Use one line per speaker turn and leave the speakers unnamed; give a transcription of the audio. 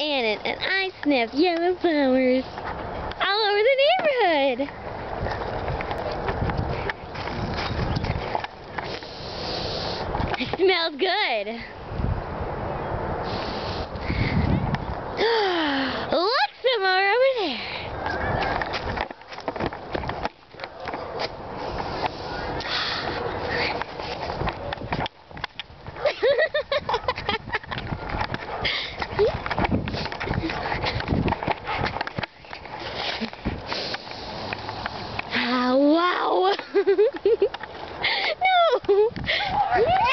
Annan, and I sniff yellow flowers all over the neighborhood. It smells good. Woo!